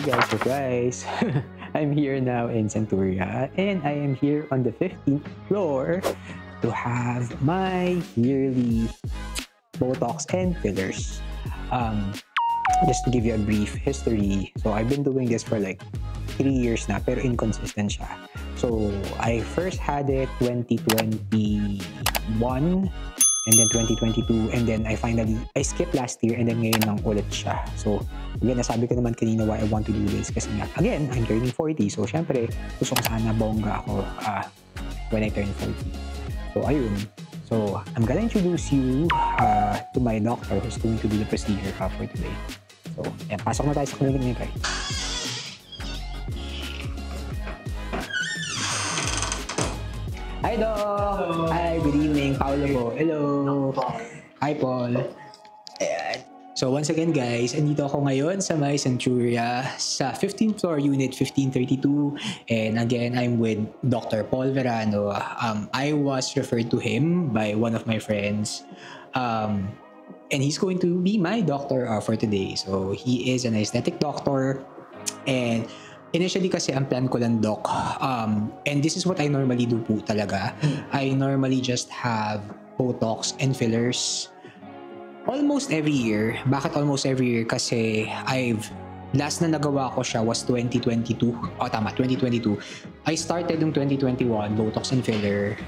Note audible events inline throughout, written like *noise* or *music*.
Hey guys, surprise! *laughs* I'm here now in Centuria and I am here on the 15th floor to have my yearly Botox and fillers. Um, just to give you a brief history, so I've been doing this for like three years na pero inconsistent siya. So I first had it 2021 and then 2022 and then I finally I skipped last year and then ngayon lang ulit siya. So again, nasabi ko naman kanina why I want to do this kasi nga again, I'm turning 40 so syempre gusto ko sana bongga ako uh, when I turn 40. So ayun. So I'm gonna introduce you uh, to my doctor who's going to do the procedure uh, for today. So, ayan, pasok na tayo sa clinic ni Kai. Hi, Doc! Hi, good evening. Paolo po. Hello. Hi, Paul. Ayan. So, once again, guys, andito ako ngayon sa my Centuria sa 15th floor unit 1532. And again, I'm with Dr. Paul Verano. Um, I was referred to him by one of my friends. Um, and he's going to be my doctor uh, for today. So, he is an aesthetic doctor. And initially kasi ang plan ko lang doc um, and this is what I normally do po talaga. I normally just have Botox and fillers almost every year. Bakit almost every year? Kasi I've last na nagawa ko siya was 2022 oh tama 2022 I started yung 2021 Botox and filler.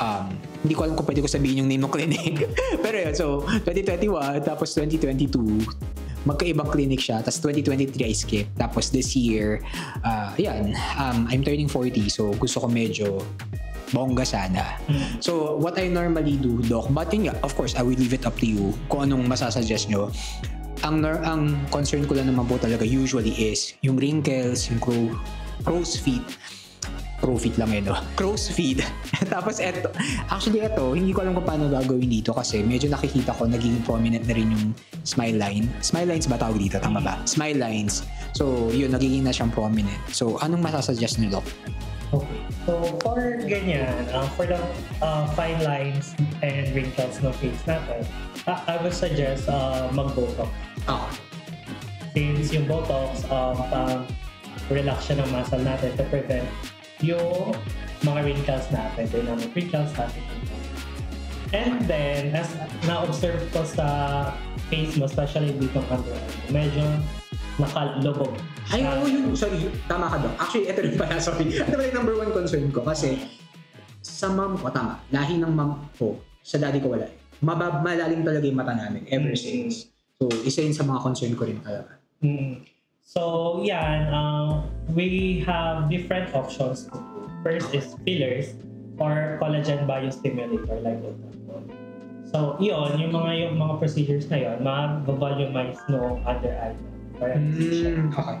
Um, hindi ko alam kung pwede ko sabihin yung name ng clinic. *laughs* Pero yun so 2021 tapos 2022 magkaibang clinic siya. Tapos 2023 I skip. Tapos this year, uh, yan, um, I'm turning 40 so gusto ko medyo bongga sana. So, what I normally do, Doc, but yun nga, of course, I will leave it up to you kung anong masasuggest nyo. Ang, ang concern ko lang naman po talaga usually is yung wrinkles, yung crow, crow's feet, crow lang yun, no? crow's. *laughs* Tapos eto, actually eto, hindi ko alam kung paano gagawin dito kasi medyo nakikita ko naging prominent na rin yung smile line. Smile lines ba tawag dito? Tama ba? Smile lines. So, yun, nagiging na siyang prominent. So, anong masasuggest niyo, Doc? Okay. So, for ganyan, uh, for the uh, fine lines and wrinkles ng face natin, uh, I would suggest uh, mag-Botox. Ah, Since yung Botox, um, pang relax siya ng muscle natin to prevent yung mga wrinkles natin, dynamic wrinkles, static wrinkles. And then, as na-observe ko sa face mo, especially dito eye, medyo nakalubog. Ay, oo, yun. Sorry, tama ka daw. Actually, ito rin pala, sorry. Ito pala yung number one concern ko kasi sa mom ko, tama, lahi ng mom ko, sa daddy ko wala. Mabab, malalim talaga yung mata namin ever Mm. since. So, isa yun sa mga concern ko rin talaga. Mm. So, yan. Uh, we have different options. to do. First is fillers or collagen biostimulator like that. So, yun, yung mga yung mga procedures na yun, mag-volumize no eye. Or Mm, okay.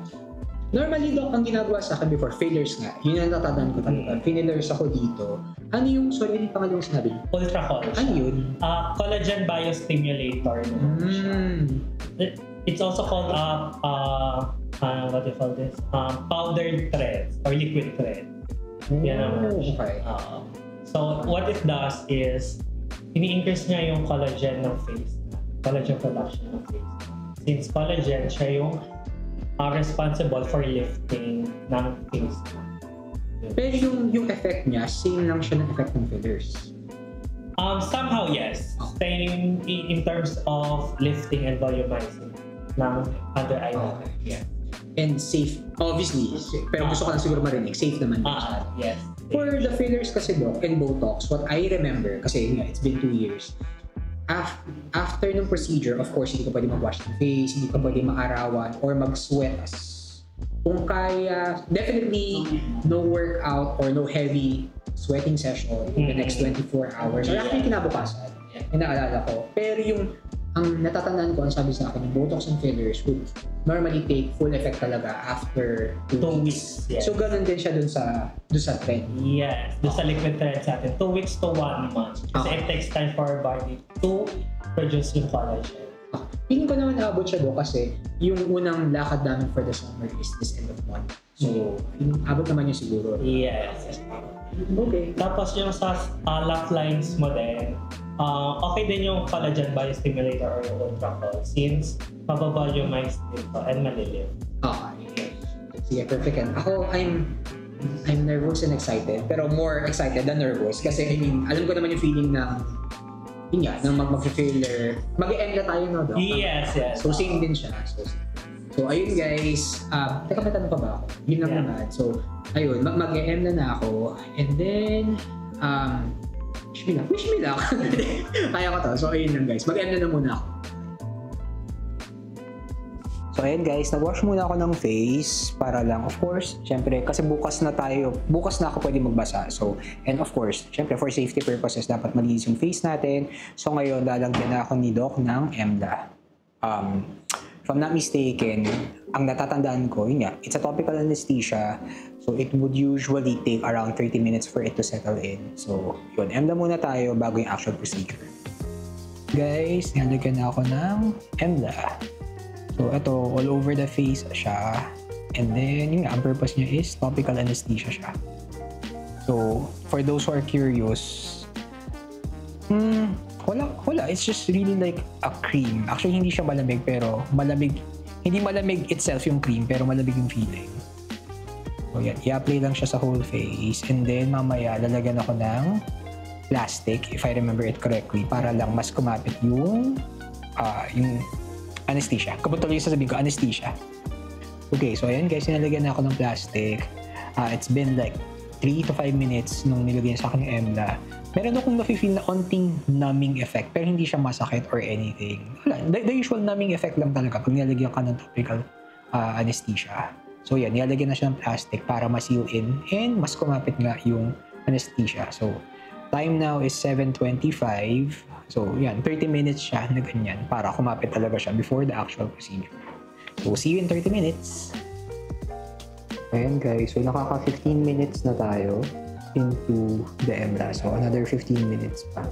Normally, Doc, ang ginagawa sa akin before, fillers nga. Yun ang natatandaan ko talaga. Mm. Fillers ako dito. Ano yung, sorry, yung pangalawang sinabi? Ultra collagen. Ano yun? Uh, collagen biostimulator. Mm. It- It's also called uh, uh, uh, what do you call this? Um, powdered threads or liquid thread. Yan naman Oh, okay. Oo. so, what it does is, ini-increase niya yung collagen ng face. Collagen production ng face. Since collagen, siya yung uh, responsible for lifting ng face. Pero yung, yung effect niya, same lang siya ng effect ng fillers. Um, somehow, yes. Same in, in terms of lifting and volumizing ng under eye. Okay. Yeah. And safe, obviously. Pero gusto ko lang siguro marinig, safe naman. Ah, yes. For the fillers kasi Doc, and Botox, what I remember, kasi nga, it's been two years, af- after ng procedure, of course, hindi ka pwede mag-wash ng face, hindi ka pwede maarawan, or mag-sweat as kung kaya, definitely no workout or no heavy sweating session in the next 24 hours. Or actually, kinabukasan, yung naalala ko. Pero yung ang natatandaan ko, ang sabi sa akin, Botox and fillers would normally take full effect talaga after two, Two weeks. weeks, yes. So, ganun din siya dun sa, dun sa trend. Yes, doon sa liquid threads natin. Two weeks to one month. Kasi Okay. it takes time for our body to produce yung collagen. Ah, Feeling ko naman naabot siya do kasi yung unang lakad namin for the summer is this end of month. So, feeling, abot naman yun siguro. Yes. Okay. Tapos yung sa uh, lap lines mo din, uh, okay din yung collagen biostimulator or yung ultra since mabavolumize dito and malilift. Okay. Sige, perfect yan. Ako, I'm I'm nervous and excited. Pero more excited than nervous. Kasi, I mean, alam ko naman yung feeling ng yun nga, ng mag mag-failure. Mag-end na tayo, no, Doc? Yes, yes. So, same din siya. So, so ayun guys. Uh, teka, may tanong pa ba ako? Yun lang Yeah. naman. So, ayun, mag- mag-end na na ako. And then, um, wish me luck. Wish me luck. *laughs* Kaya ko to. So, ayun lang guys. Mag-end na na muna ako. So ayan guys, nag-wash muna ako ng face para lang, of course, syempre, kasi bukas na tayo, bukas na ako pwede magbasa. So, and of course, syempre, for safety purposes, dapat malinis yung face natin. So ngayon, lalagyan na ako ni Doc ng EMLA. Um, if I'm not mistaken, ang natatandaan ko, yun nga, it's a topical anesthesia. So it would usually take around 30 minutes for it to settle in. So, yun, EMLA muna tayo bago yung actual procedure. Guys, nilagyan na ako ng EMLA. So, ito, all over the face siya. And then, yung nga, ang purpose niya is topical anesthesia siya. So, for those who are curious, hmm, wala, wala. It's just really like a cream. Actually, hindi siya malamig, pero malamig, hindi malamig itself yung cream, pero malamig yung feeling. So, yan. I-apply lang siya sa whole face. And then, mamaya, lalagyan ako ng plastic, if I remember it correctly, para lang mas kumapit yung, ah, yung anesthesia. Kapag tuloy yung sasabihin ko, anesthesia. Okay, so ayan guys, nilalagyan na ako ng plastic. Ah, it's been like 3 to 5 minutes nung nilagyan sa akin yung EMLA. Meron akong nafe-feel na onting numbing effect, pero hindi siya masakit or anything. Wala, the, the usual numbing effect lang talaga pag nilalagyan ka ng topical ah, anesthesia. So yan, nilalagyan na siya ng plastic para ma-seal in and mas kumapit nga yung anesthesia. So, time now is 7.25. So, yan, 30 minutes siya na ganyan para kumapit talaga siya before the actual procedure. So, see you in 30 minutes. Ayan guys, so nakaka 15 minutes na tayo into the EMLA. So, another 15 minutes pa.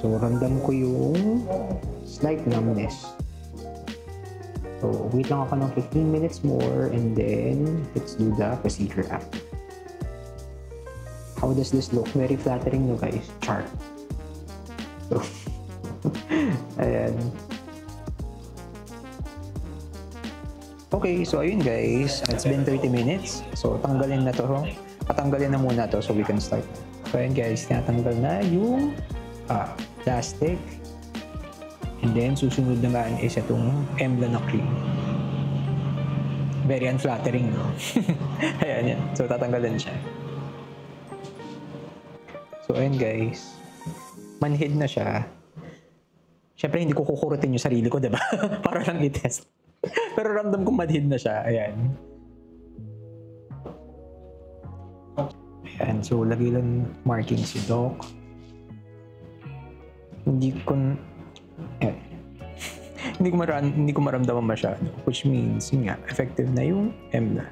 So, ramdam ko yung slight numbness. So, wait lang ako ng 15 minutes more and then let's do the procedure after. How does this look? Very flattering no guys. Char. So, *laughs* ayan. Okay, so ayun guys. It's been 30 minutes. So, tanggalin na to. Patanggalin na muna to so we can start. So, ayun guys. Tinatanggal na yung ah, plastic. And then, susunod naman is itong emblem na cream. Very unflattering, no? *laughs* Ayan yan. So, tatanggalin siya. So, ayun guys. Manhid na siya. Siyempre, hindi ko kukurutin yung sarili ko, di ba? *laughs* Para lang i-test. Pero ramdam kong manhid na siya. Ayan. Ayan. So, lagay lang marking si Doc. Hindi ko... Ayan. *laughs* hindi ko maran hindi ko maramdaman masyado which means yun nga effective na yung EMLA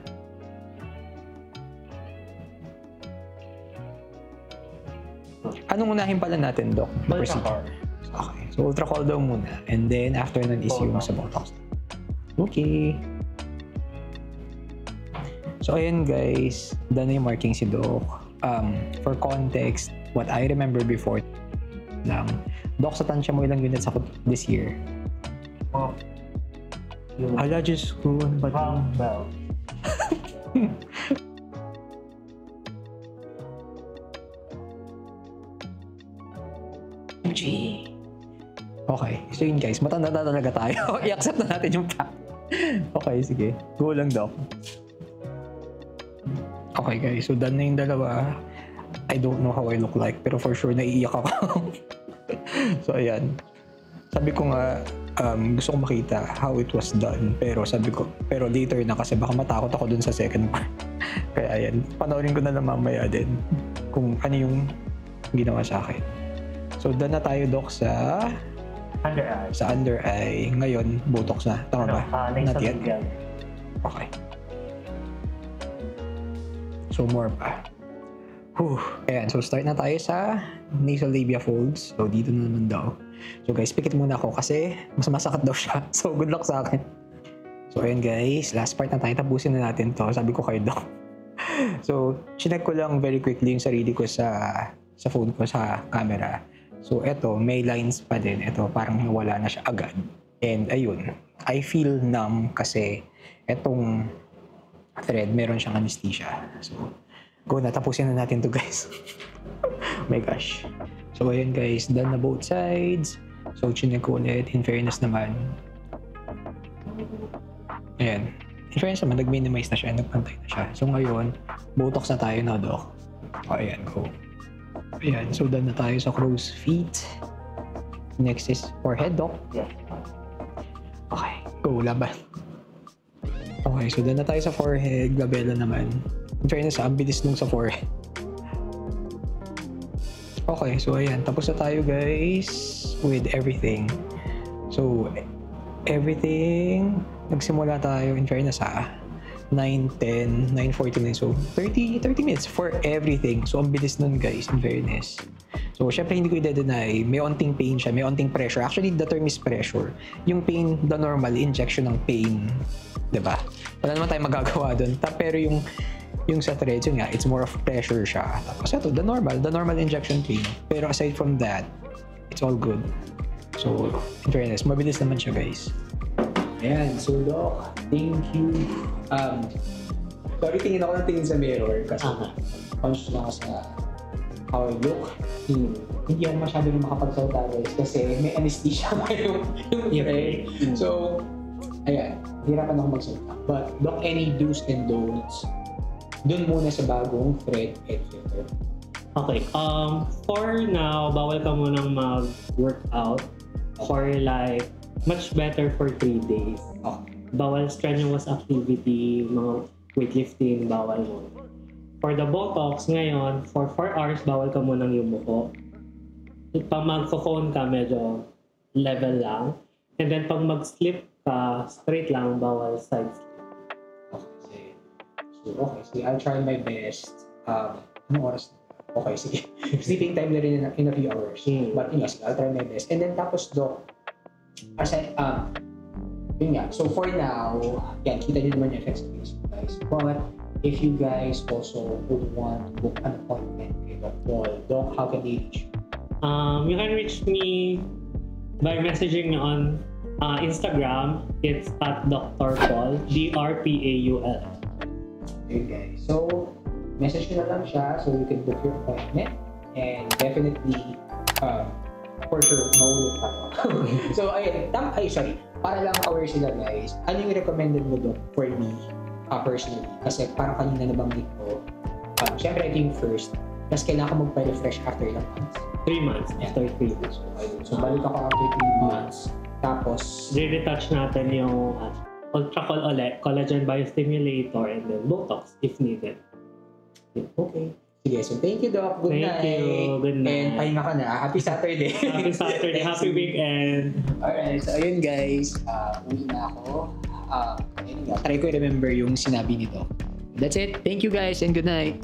Anong unahin pala natin, Doc? na procedure? Okay. So, ultra call daw muna. And then, after nun is yung sa Botox. Okay. So, ayun guys. Done na yung marking si Doc. Um, for context, what I remember before lang, Doc, sa tansya mo ilang units ako this year? Oh. Yung Ala, Diyos ko. Ano ba ito? OMG. *laughs* Okay. So yun guys, matanda na talaga tayo. *laughs* I-accept na natin yung fact. Okay, sige. Go lang, Doc. Okay guys, so done na yung dalawa. I don't know how I look like, pero for sure naiiyak ako. *laughs* so ayan. Sabi ko nga, um, gusto ko makita how it was done. Pero sabi ko, pero later na kasi baka matakot ako dun sa second part. *laughs* Kaya ayan, panoorin ko na lang mamaya din kung ano yung ginawa sa akin. So, done na tayo, Doc, sa Under eye. sa under eye. Ngayon, Botox na. Tama Ano, ba? ah, Not yet? medial. Okay. So, more pa. Whew. Ayan, so start na tayo sa nasal labia folds. So, dito na naman daw. So, guys, pikit muna ako kasi mas masakit daw siya. *laughs* So, good luck sa akin. So, ayan guys, last part na tayo. Tapusin na natin to. Sabi ko kay *laughs* Doc. So, chinek ko lang very quickly yung sarili ko sa sa phone ko sa camera. So, eto, may lines pa din. Ito, parang wala na siya agad. And ayun, I feel numb kasi etong thread, meron siyang anesthesia. So, go na. Tapusin na natin to guys. *laughs* my gosh. So, ayun guys. Done na both sides. So, chinek ko ulit. In fairness naman. Ayan. In fairness naman, nag-minimize na siya. Nagpantay na siya. So, ngayon, botox na tayo na, Doc. O, ayan. Go. Ayan. So, done na tayo sa crow's feet. Next is forehead, Doc. Okay. Go, laban. Okay, so done na tayo sa forehead. Glabella naman. In fairness, ah, ang bilis nung sa forehead. Okay, so ayan. Tapos na tayo, guys, with everything. So, everything, nagsimula tayo, in fairness, ah, 9.10, 9.49. So, 30, 30 minutes for everything. So, ang bilis nun, guys, in fairness. So, syempre, hindi ko i-deny, may onting pain siya, may onting pressure. Actually, the term is pressure. Yung pain, the normal, injection ng pain. ba? Wala naman tayong magagawa doon. Pero yung yung sa threads, yun nga, it's more of pressure siya. Tapos ito, the normal, the normal injection pain. Pero aside from that, it's all good. So, in fairness, mabilis naman siya, guys. Ayan, so Doc, thank you. Um, sorry, tingin ako ng tingin sa mirror kasi Aha. conscious na ako sa how I look. Hmm. Hindi ako masyado na makapagsalita guys kasi may anesthesia *laughs* pa yung, yung thread. So, ayan, hirapan ako magsalita. But, Doc, any do's and don'ts dun muna sa bagong thread head filter. Okay, um, for now, bawal ka munang mag-workout for like, much better for 3 days. Okay. Bawal strenuous activity, mga weightlifting, bawal mo. For the Botox, ngayon, for 4 hours, bawal ka munang yumuko. Pag magko-cone ka, medyo level lang. And then pag mag-slip ka, straight lang, bawal side slip. Okay. So, okay, sige. I'll try my best. Um, anong oras? Okay, sige. Sleeping time na rin in a, in a few hours. Hmm. But yun sige, I'll try my best. And then tapos, Doc, aside, um, yun nga, so for now, yan, kita nyo naman yung effects of Facebook, guys. But, if you guys also would want to book an appointment kay Doc Paul, Doc, how can they reach you? Um, you can reach me by messaging me on uh, Instagram. It's at Dr. Paul, D-R-P-A-U-L. Okay, guys. So, message nyo na lang siya so you can book your appointment. And definitely, um, for sure, maulog to. *laughs* so, ayun. Tam ay, sorry. Para lang aware sila, guys. Ano yung recommended mo doon for me, uh, personally? Kasi parang kanina nabanggit ko, um, syempre, ito yung first. Tapos kailangan ko magpa-refresh after ilang months. Three months after three months. So, balik ako after 3 months. Tapos, Re-retouch natin yung uh, ulit, collagen biostimulator, and then Botox if needed. Okay. Sige, so thank you, Doc. Good Thank night. you. Good night. And pahinga ka na. Happy Saturday. Happy Saturday, *laughs* happy weekend. Alright, so ayun guys, uh, uwi na ako. Uh, ayun nga, try ko i-remember yung sinabi nito. That's it. Thank you guys and good night.